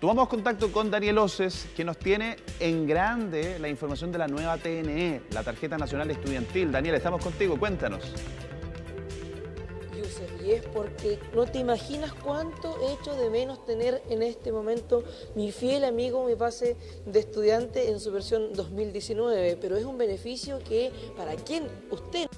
Tomamos contacto con Daniel Oces, que nos tiene en grande la información de la nueva TNE, la Tarjeta Nacional Estudiantil. Daniel, estamos contigo, cuéntanos. Y es porque no te imaginas cuánto he hecho de menos tener en este momento mi fiel amigo, mi pase de estudiante en su versión 2019, pero es un beneficio que para quien usted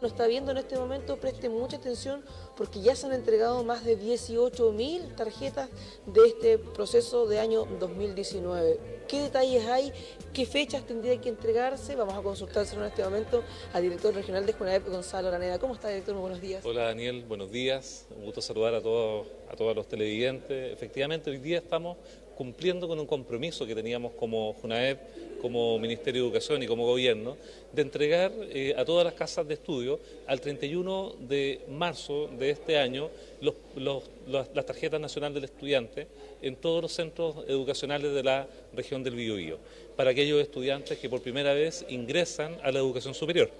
no está viendo en este momento, preste mucha atención porque ya se han entregado más de 18 mil tarjetas de este proceso de año 2019. ¿Qué detalles hay? ¿Qué fechas tendría que entregarse? Vamos a consultárselo en este momento al director regional de Junaep, Gonzalo Araneda. ¿Cómo está, director? Buenos días. Hola, Daniel. Buenos días. Un gusto saludar a todos, a todos los televidentes. Efectivamente, hoy día estamos cumpliendo con un compromiso que teníamos como JUNAEP, como Ministerio de Educación y como Gobierno, de entregar eh, a todas las casas de estudio al 31 de marzo de este año las tarjetas nacionales del estudiante en todos los centros educacionales de la región del Biobío, para aquellos estudiantes que por primera vez ingresan a la educación superior.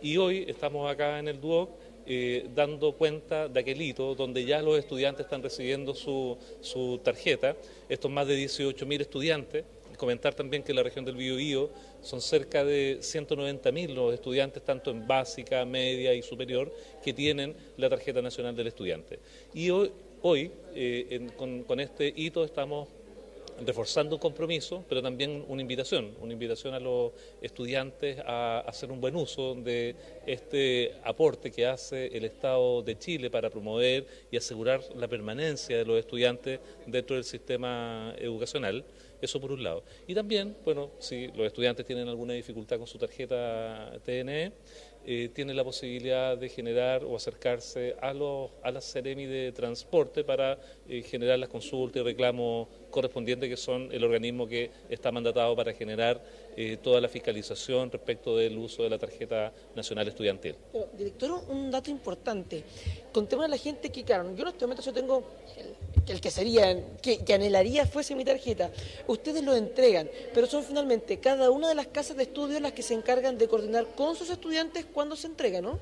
Y hoy estamos acá en el DUOC eh, dando cuenta de aquel hito donde ya los estudiantes están recibiendo su, su tarjeta, estos más de 18.000 estudiantes. Comentar también que en la región del Biobío son cerca de 190.000 los estudiantes, tanto en básica, media y superior, que tienen la tarjeta nacional del estudiante. Y hoy, hoy eh, con, con este hito estamos reforzando un compromiso, pero también una invitación, una invitación a los estudiantes a hacer un buen uso de este aporte que hace el Estado de Chile para promover y asegurar la permanencia de los estudiantes dentro del sistema educacional. Eso por un lado. Y también, bueno, si los estudiantes tienen alguna dificultad con su tarjeta TNE, eh, tiene la posibilidad de generar o acercarse a, los, a la Ceremi de Transporte para eh, generar las consultas y reclamos correspondientes que son el organismo que está mandatado para generar eh, toda la fiscalización respecto del uso de la tarjeta nacional estudiantil. director, un dato importante. Contemos a la gente que, claro, yo en este momento yo tengo que sería, que, que, anhelaría fuese mi tarjeta. Ustedes lo entregan, pero son finalmente cada una de las casas de estudio las que se encargan de coordinar con sus estudiantes cuando se entrega, ¿no?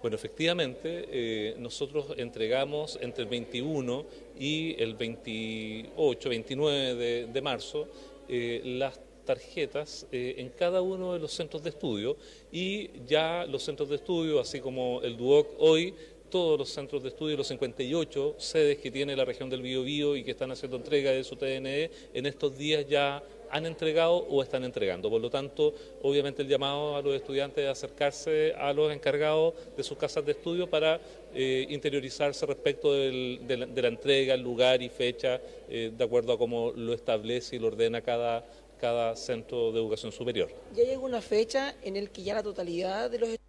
Bueno, efectivamente, eh, nosotros entregamos entre el 21 y el 28, 29 de, marzo eh, las tarjetas eh, en cada uno de los centros de estudio y ya los centros de estudio, así como el DUOC hoy, todos los centros de estudio, los 58 sedes que tiene la región del Biobío y que están haciendo entrega de su TNE, en estos días ya han entregado o están entregando. Por lo tanto, obviamente el llamado a los estudiantes es acercarse a los encargados de sus casas de estudio para eh, interiorizarse respecto de, la, entrega, el lugar y fecha, eh, de acuerdo a cómo lo establece y lo ordena cada, cada centro de educación superior. ¿Ya hay alguna fecha en el que ya la totalidad de los estudiantes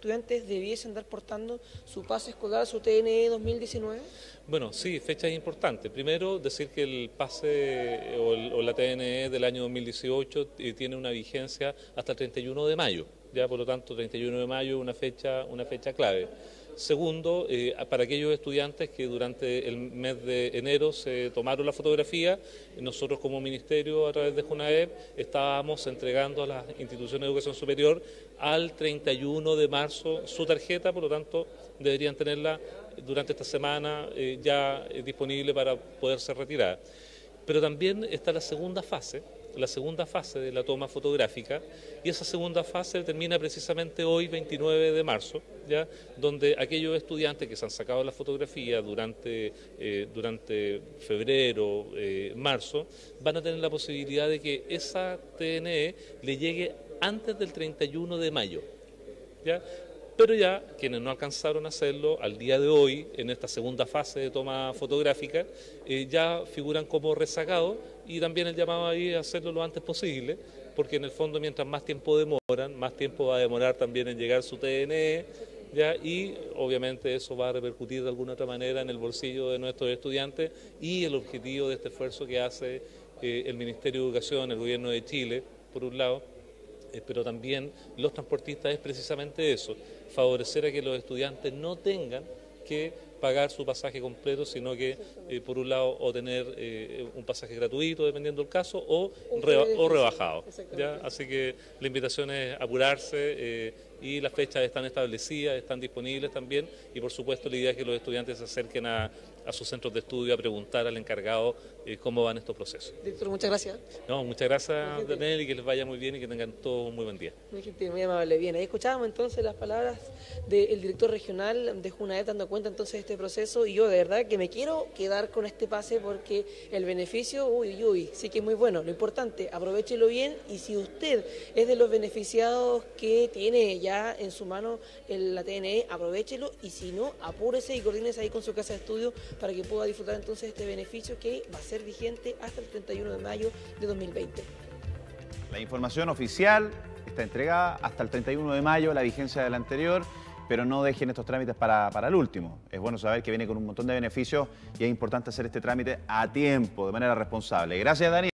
debiesen andar portando su pase escolar, su TNE 2019? Bueno, sí, fechas importantes. Primero, decir que el pase o, la TNE del año 2018 eh, tiene una vigencia hasta el 31 de mayo. Ya, por lo tanto, 31 de mayo es una fecha, una fecha clave. Segundo, eh, para aquellos estudiantes que durante el mes de enero se tomaron la fotografía, nosotros como ministerio a través de JUNAEP estábamos entregando a las instituciones de educación superior al 31 de marzo su tarjeta, por lo tanto deberían tenerla durante esta semana eh, ya disponible para poder ser retirada. Pero también está la segunda fase, la segunda fase de la toma fotográfica y esa segunda fase termina precisamente hoy, 29 de marzo, ¿ya? donde aquellos estudiantes que se han sacado la fotografía durante, eh, durante febrero, eh, marzo, van a tener la posibilidad de que esa TNE le llegue antes del 31 de mayo. ¿ya? Pero ya quienes no alcanzaron a hacerlo al día de hoy, en esta segunda fase de toma fotográfica, eh, ya figuran como rezagados y también el llamado ahí a hacerlo lo antes posible, porque en el fondo mientras más tiempo demoran, más tiempo va a demorar también en llegar su TNE, y obviamente eso va a repercutir de alguna otra manera en el bolsillo de nuestros estudiantes y el objetivo de este esfuerzo que hace eh, el Ministerio de Educación, el Gobierno de Chile, por un lado, eh, pero también los transportistas es precisamente eso, favorecer a que los estudiantes no tengan que pagar su pasaje completo, sino que eh, por un lado o tener eh, un pasaje gratuito, dependiendo del caso, o, o rebajado. ¿ya? Así que la invitación es apurarse y las fechas están establecidas, están disponibles también y por supuesto la idea es que los estudiantes se acerquen a, sus centros de estudio a preguntar al encargado eh, cómo van estos procesos. Director, muchas gracias. No, muchas gracias Daniel y que les vaya muy bien y que tengan todo un muy buen día. Muy gentil, muy amable. Bien, ahí escuchábamos entonces las palabras del director regional de Junaed dando cuenta entonces de este proceso y yo de verdad que me quiero quedar con este pase porque el beneficio, uy, uy, sí que es muy bueno. Lo importante, aprovechelo bien y si usted es de los beneficiados que tiene ya en su mano la TNE, aprovechelo y si no, apúrese y coordínese ahí con su casa de estudio para que pueda disfrutar entonces este beneficio que va a ser vigente hasta el 31 de mayo de 2020. La información oficial está entregada hasta el 31 de mayo, la vigencia del anterior, pero no dejen estos trámites para, para el último. Es bueno saber que viene con un montón de beneficios y es importante hacer este trámite a tiempo, de manera responsable. Gracias, Dani.